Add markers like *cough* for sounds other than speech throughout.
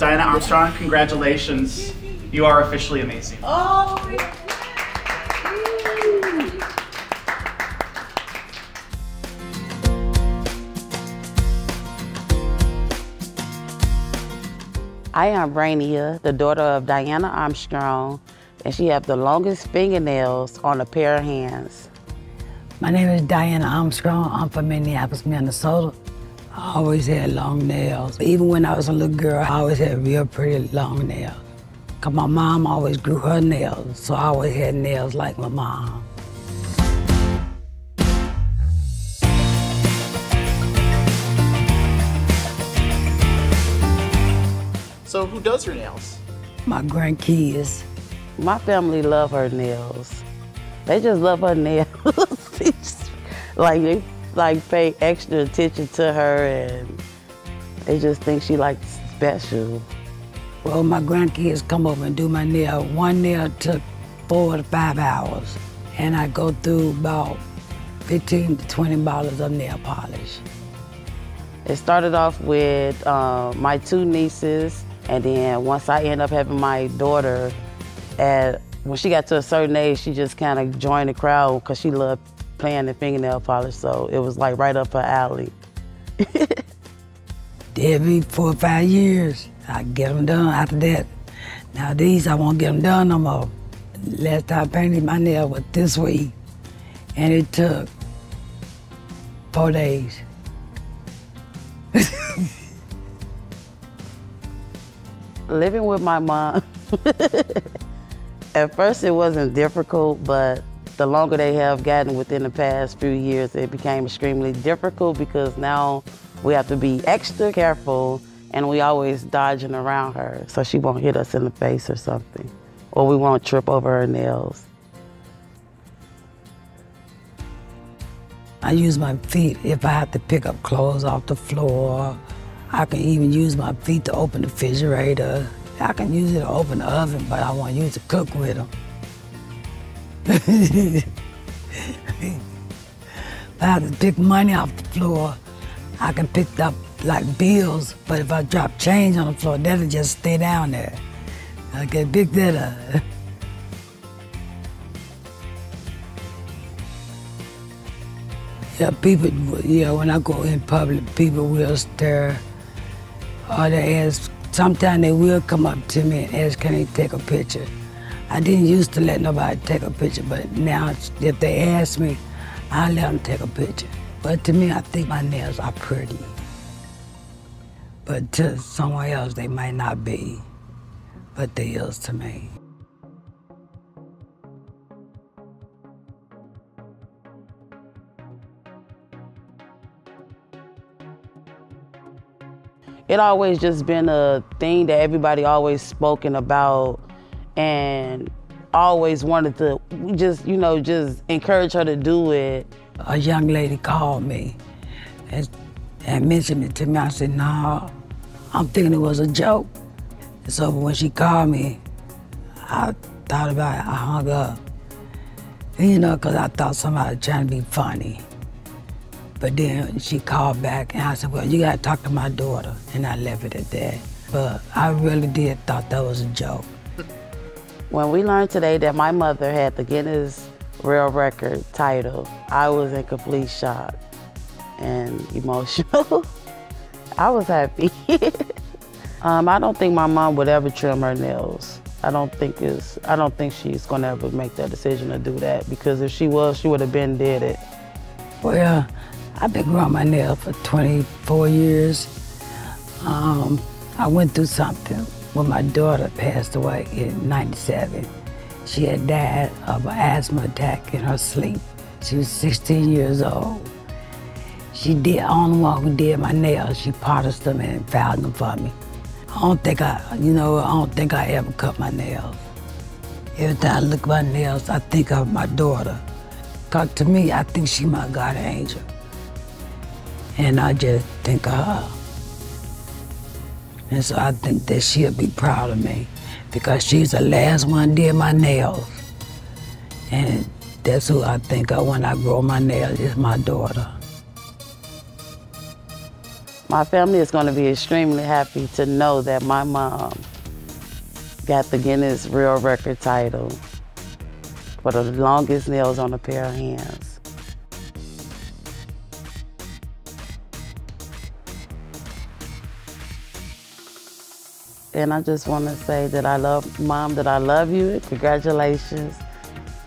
Diana Armstrong, congratulations. You are officially amazing. Oh, I am Brainia, the daughter of Diana Armstrong, and she has the longest fingernails on a pair of hands. My name is Diana Armstrong. I'm from Minneapolis, Minnesota. I always had long nails. Even when I was a little girl, I always had real pretty long nails. Cause my mom always grew her nails, so I always had nails like my mom. So who does her nails? My grandkids. My family love her nails. They just love her nails. *laughs* like they like pay extra attention to her and they just think she like special. Well, my grandkids come over and do my nail. One nail took four to five hours, and I go through about 15 to 20 bottles of nail polish. It started off with uh, my two nieces, and then once I end up having my daughter, at, when she got to a certain age, she just kind of joined the crowd because she loved playing the fingernail polish, so it was like right up her alley. *laughs* Every four or five years, I get them done after that. Now these, I won't get them done no more. Last time I painted my nail was this week, and it took four days. *laughs* Living with my mom, *laughs* at first it wasn't difficult, but the longer they have gotten within the past few years, it became extremely difficult because now we have to be extra careful and we always dodging around her so she won't hit us in the face or something. Or we won't trip over her nails. I use my feet if I have to pick up clothes off the floor. I can even use my feet to open the refrigerator. I can use it to open the oven, but I want to use to cook with them. If *laughs* I have to pick money off the floor, I can pick up like bills, but if I drop change on the floor, that'll just stay down there. I can pick that up. Yeah, people, yeah, when I go in public, people will stare or they ask, sometimes they will come up to me and ask, can they take a picture? I didn't used to let nobody take a picture, but now if they ask me, I let them take a picture. But to me, I think my nails are pretty. But to someone else, they might not be, but they is to me. It always just been a thing that everybody always spoken about and always wanted to just, you know, just encourage her to do it. A young lady called me and, and mentioned it to me. I said, no, nah, I'm thinking it was a joke. So when she called me, I thought about it, I hung up. You know, because I thought somebody was trying to be funny. But then she called back and I said, well, you got to talk to my daughter. And I left it at that. But I really did thought that was a joke. When we learned today that my mother had the Guinness World Record title, I was in complete shock and emotional. *laughs* I was happy. *laughs* um, I don't think my mom would ever trim her nails. I don't think it's, I don't think she's gonna ever make that decision to do that because if she was, she would have been did it. Well, I've been growing my nails for 24 years. Um, I went through something when my daughter passed away in 97. She had died of an asthma attack in her sleep. She was 16 years old. She did, only one who did my nails. She polished them and filed them for me. I don't think I, you know, I don't think I ever cut my nails. Every time I look at my nails, I think of my daughter. Cause to me, I think she my guardian angel. And I just think of her. And so I think that she'll be proud of me because she's the last one did my nails. And that's who I think of when I grow my nails, is my daughter. My family is going to be extremely happy to know that my mom got the Guinness World Record title for the longest nails on a pair of hands. And I just want to say that I love, Mom, that I love you. Congratulations.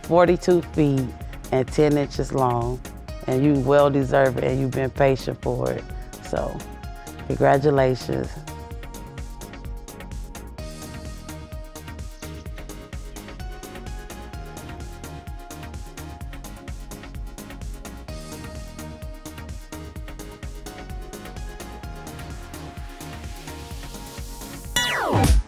42 feet and 10 inches long. And you well deserve it and you've been patient for it. So Congratulations. go.